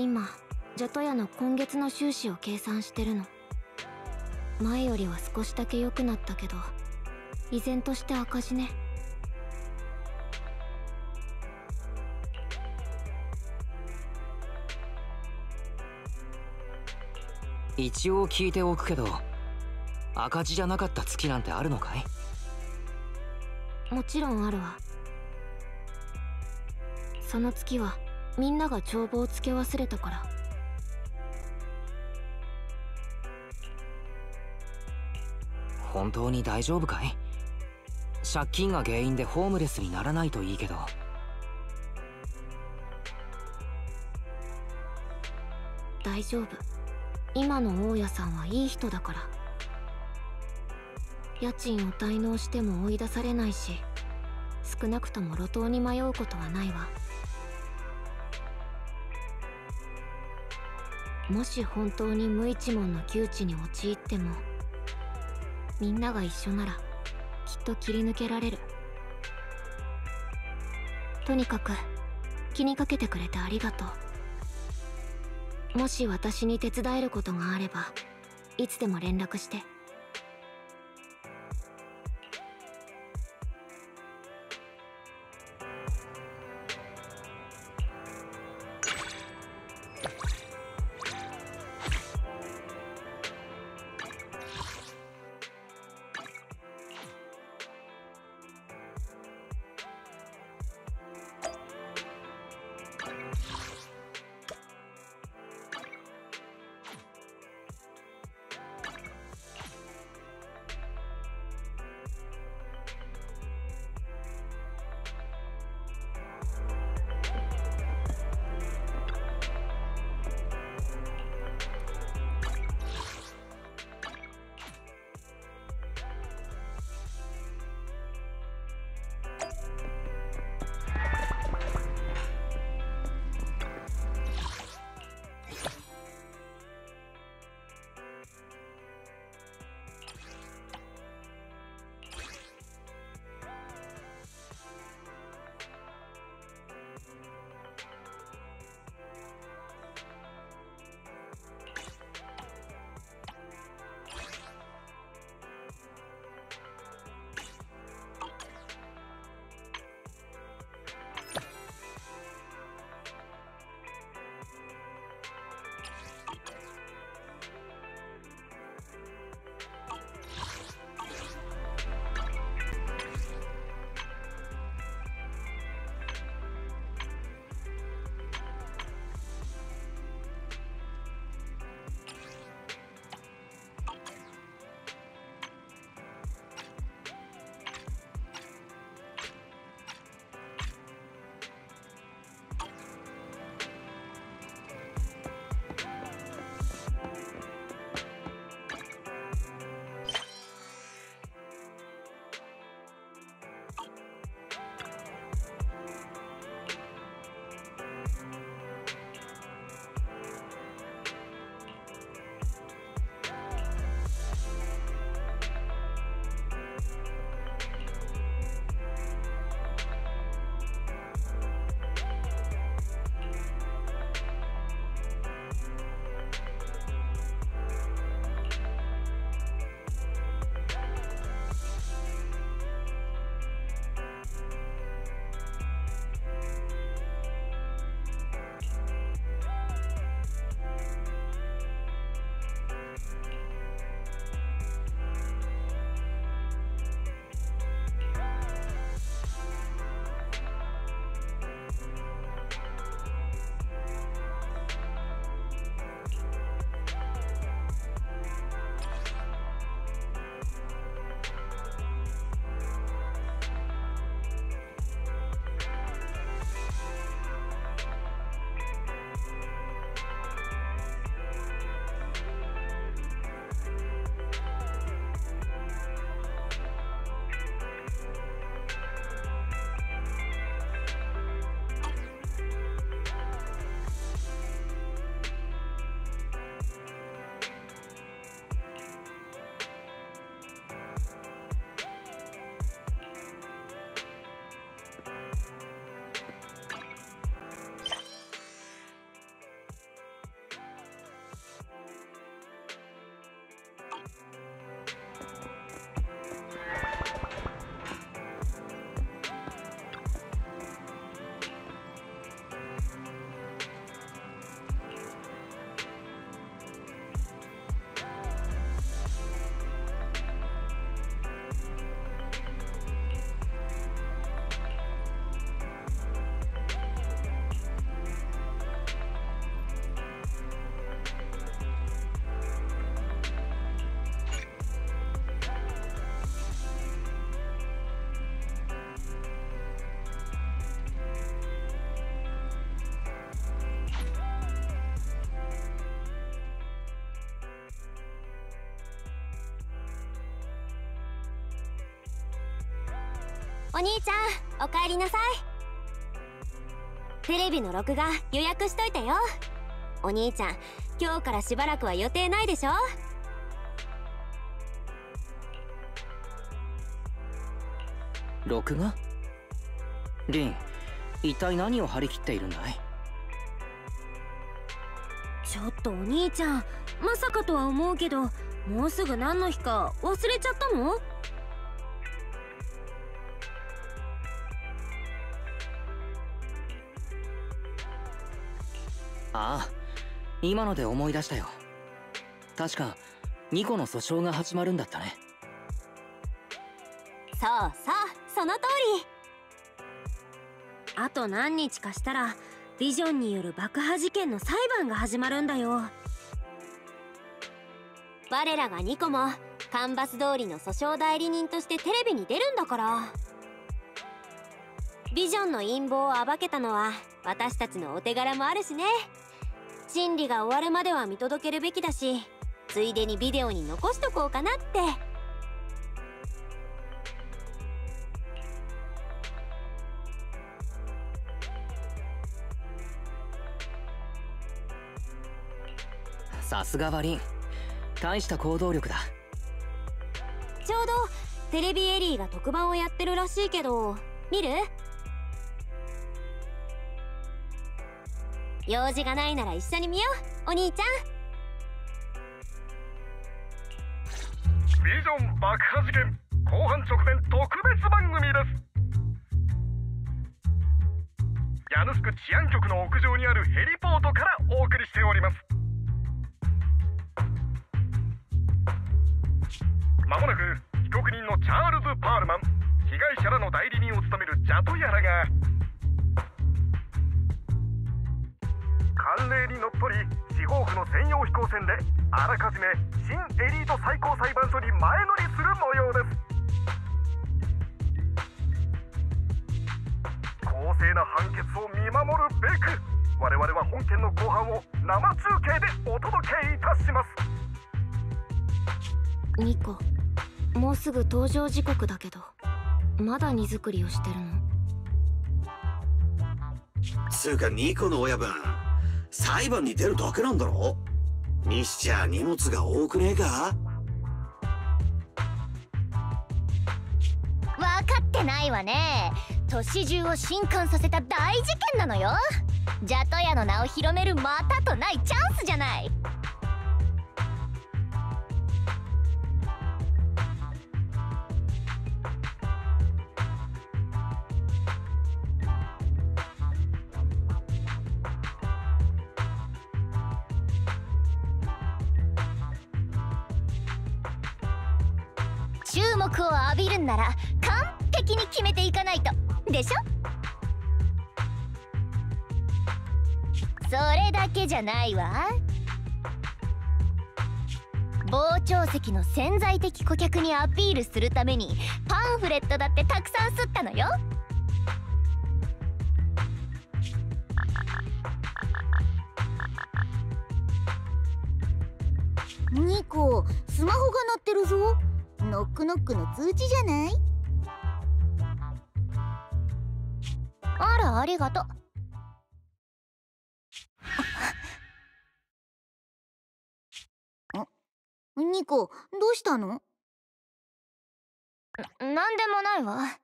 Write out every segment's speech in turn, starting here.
今ジャトヤの今月の収支を計算してるの。前よりは少しだけ良くなったけど依然として赤字ね。一応聞いておくけど赤字じゃなかった月なんてあるのかい？もちろんあるわ。その月はみんなが帳簿をつけ忘れたから。本当に大丈夫かい？借金が原因でホームレスにならないといいけど。大丈夫。今の大家さんはいい人だから。家賃を滞納しても追い出されないし少なくとも路頭に迷うことはないわもし本当に無一文の窮地に陥ってもみんなが一緒ならきっと切り抜けられるとにかく気にかけてくれてありがとうもし私に手伝えることがあればいつでも連絡して。お兄ちゃんおかえりなさい。テレビの録画予約しといたよ。お兄ちゃん今日からしばらくは予定ないでしょ？録画？リン一体何を張り切っているんだい？ちょっとお兄ちゃんまさかとは思うけどもうすぐ何の日か忘れちゃったの？ああ今ので思い出したよ。確かニコの訴訟が始まるんだったね。そうそうその通り。あと何日かしたらビジョンによる爆破事件の裁判が始まるんだよ。我らがニコもカンバス通りの訴訟代理人としてテレビに出るんだから。ビジョンの陰謀を暴けたのは私たちのお手柄もあるしね。審理が終わるまでは見届けるべきだしついでにビデオに残しとこうかなって。さすがはリン。大した行動力だ。ちょうどテレビエリーが特番をやってるらしいけど見る？用事がないなら一緒に見ようお兄ちゃん。ビジョン爆破事件後半直前特別番組です。ヤヌスク治安局の屋上にあるヘリポートからお送りしております。まもなく被告人のチャールズ・パールマン被害者らの代理人を務めるジャトヤらが慣例にのっとり司法府の専用飛行船であらかじめ新エリート最高裁判所に前乗りする模様です。公正な判決を見守るべく我々は本件の後半を生中継でお届けいたします。ニコもうすぐ登場時刻だけどまだ荷造りをしてるの？つうかニコの親分裁判に出るだけなんだろ？にしちゃ荷物が多くねえか？分かってないわね。都市中を震撼させた大事件なのよ。ジャトヤの名を広めるまたとないチャンスじゃない。ークを浴びるんなら完璧に決めていかないと。でしょ？それだけじゃないわ。傍聴席の潜在的顧客にアピールするためにパンフレットだってたくさん吸ったのよ。ノックの通知じゃない？あらありがとニコどうしたの？なんでもないわ。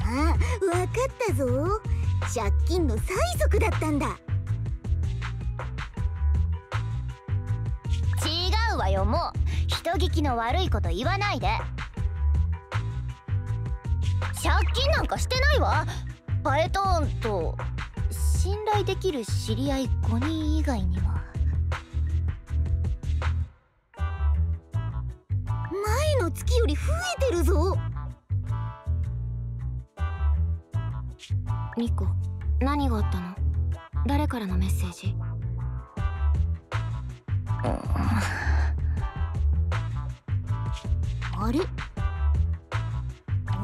あわかったぞ。借金の催促だったんだ。違うわよもう人聞きの悪いこと言わないで。借金なんかしてないわ。パエトーンと信頼できる知り合い5人以外には。前の月より増えてるぞ。ニコ何があったの？誰からのメッセージ？あれ？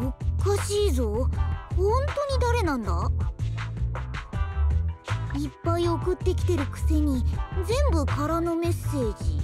おかしいぞ。本当に誰なんだ？いっぱい送ってきてるくせに全部空のメッセージ。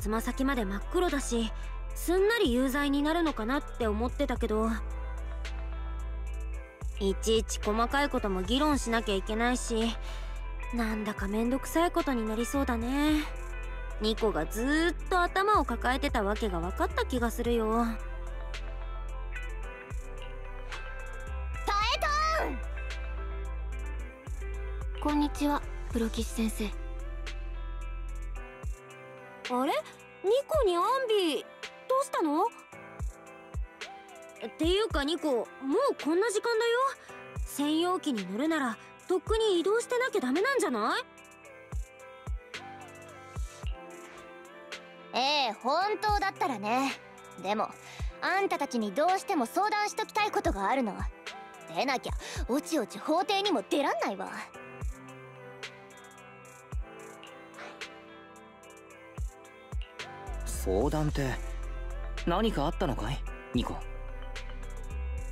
つま先まで真っ黒だしすんなり有罪になるのかなって思ってたけどいちいち細かいことも議論しなきゃいけないしなんだかめんどくさいことになりそうだね。ニコがずーっと頭を抱えてたわけが分かった気がするよ。タエトーン！こんにちはプロキシ先生あれ？ニコにアンビどうしたの？っていうかニコもうこんな時間だよ。専用機に乗るならとっくに移動してなきゃダメなんじゃない？ええ本当だったらね。でもあんたたちにどうしても相談しときたいことがあるの。出なきゃおちおち法廷にも出らんないわ。相談って。何かあったのかい？ニコ。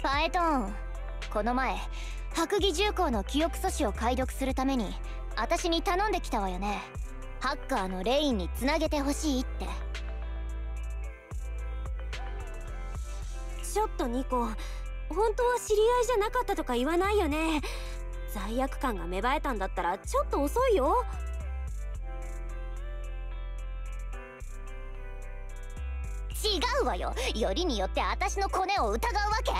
パエトーン。この前白儀重工の記憶阻止を解読するために私に頼んできたわよね。ハッカーのレインにつなげてほしいって。ちょっとニコ。本当は知り合いじゃなかったとか言わないよね。罪悪感が芽生えたんだったらちょっと遅いようわよ。よりによって私のコネを疑うわけ。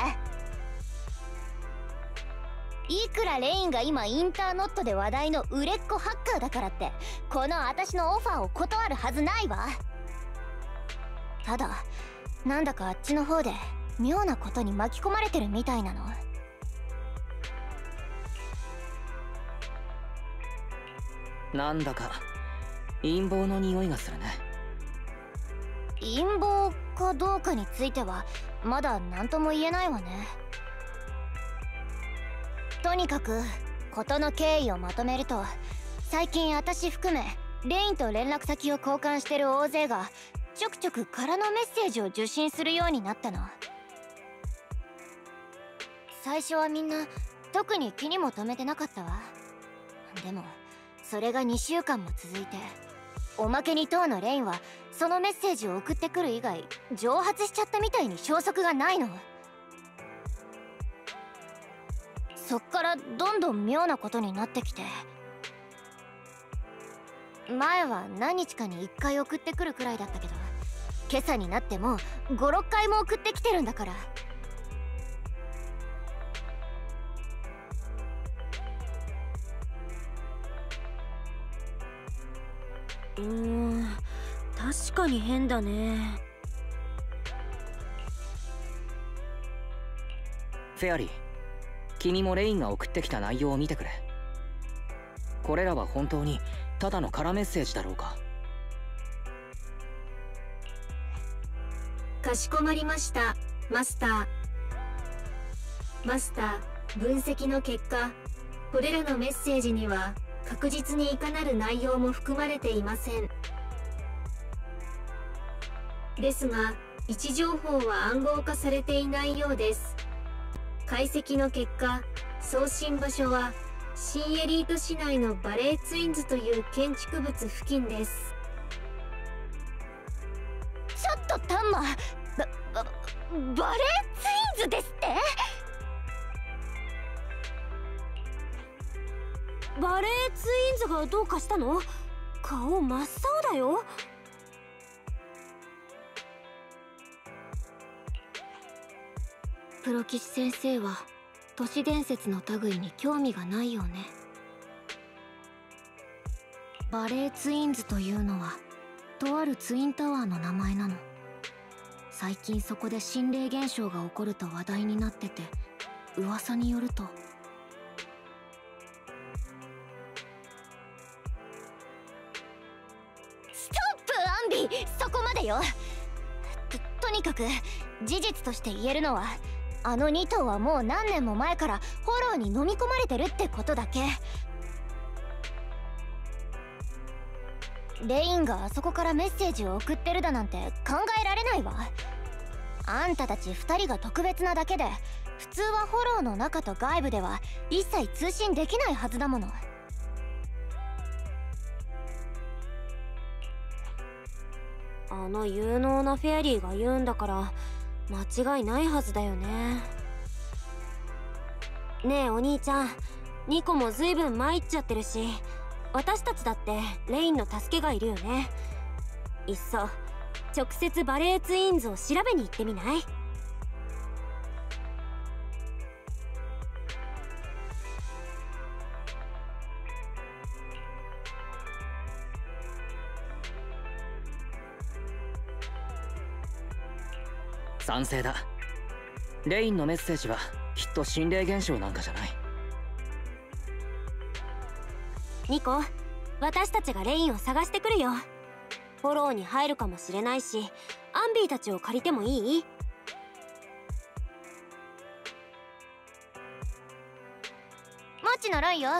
いくらレインが今インターノットで話題の売れっ子ハッカーだからってこの私のオファーを断るはずないわ。ただなんだかあっちの方で妙なことに巻き込まれてるみたいなの。なんだか陰謀の匂いがするね。陰謀？かどうかについてはまだ何とも言えないわね。とにかく事の経緯をまとめると最近私含めレインと連絡先を交換してる大勢がちょくちょく空のメッセージを受信するようになったの。最初はみんな特に気にも留めてなかったわ。でもそれが2週間も続いておまけに当のレインはそのメッセージを送ってくる以外蒸発しちゃったみたいに消息がないの。そっからどんどん妙なことになってきて。前は何日かに1回送ってくるくらいだったけど今朝になっても56回も送ってきてるんだから。うん。確かに変だね。フェアリー君もレインが送ってきた内容を見てくれ。これらは本当にただの空メッセージだろうか。かしこまりました。マスター。マスター分析の結果。これらのメッセージには確実にいかなる内容も含まれていませんですが位置情報は暗号化されていないようです。解析の結果送信場所は新エリート市内のバレーツインズという建築物付近です。ちょっとタンマバババレーツインズですって？バレーツインズがどうかしたの？顔真っ青だよ。プロ棋士先生は都市伝説の類に興味がないよね。バレーツインズというのはとあるツインタワーの名前なの。最近そこで心霊現象が起こると話題になってて噂によると。ストップアンビそこまでよ！ととにかく事実として言えるのはあの2頭はもう何年も前からフォローに飲み込まれてるってことだけ。レインがあそこからメッセージを送ってるだなんて考えられないわ。あんたたち2人が特別なだけで普通はフォローの中と外部では一切通信できないはずだもの。あの有能なフェアリーが言うんだから間違いないはずだよね。ねえお兄ちゃん。ニコも随分参っちゃってるし私たちだってレインの助けがいるよね。いっそ直接バレーツインズを調べに行ってみない？賛成だ。レインのメッセージはきっと心霊現象なんかじゃない。ニコ私たちがレインを探してくるよ。フォローに入るかもしれないしアンビーたちを借りてもいい？もちのろんよ。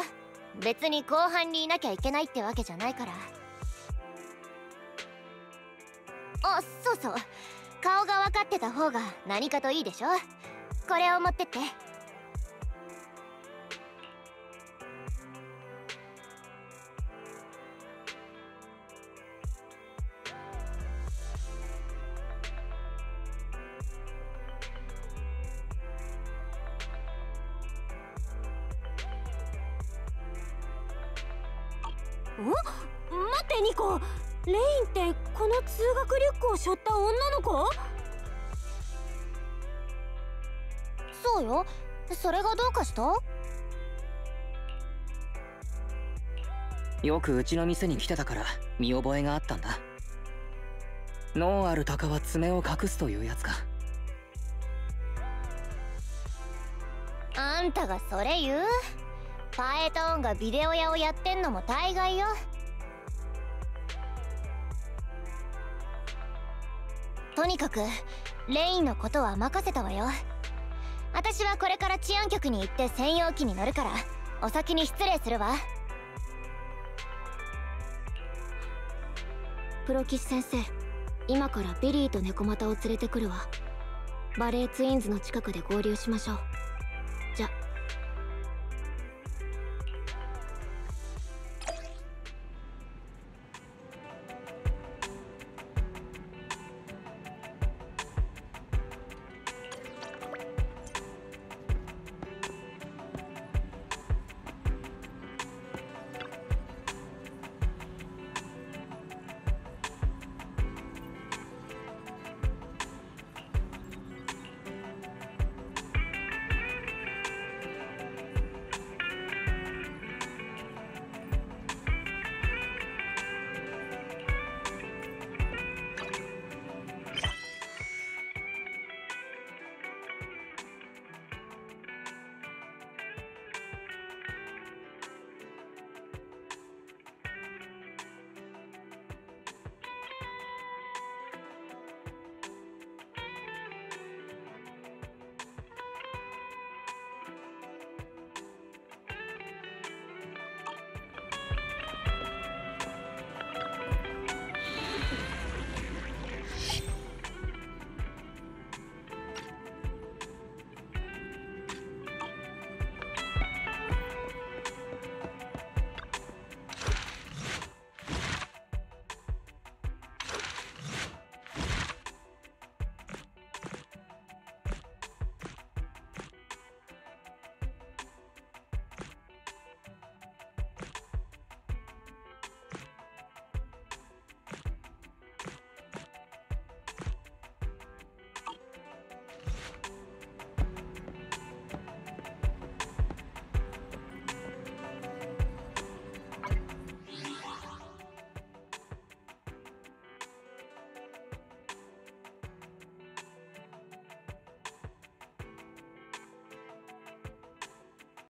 別に後半にいなきゃいけないってわけじゃないから。あそうそう。顔が分かってた方が何かといいでしょ？これを持ってって。よそれがどうかした？よくうちの店に来てたから見覚えがあったんだ。脳ある鷹は爪を隠すというやつか。あんたがそれ言う？パエトーンがビデオ屋をやってんのも大概よ。とにかくレインのことは任せたわよ私はこれから治安局に行って専用機に乗るからお先に失礼するわ。プロキシ先生今からビリーと猫又を連れてくるわ。バレーツインズの近くで合流しましょう。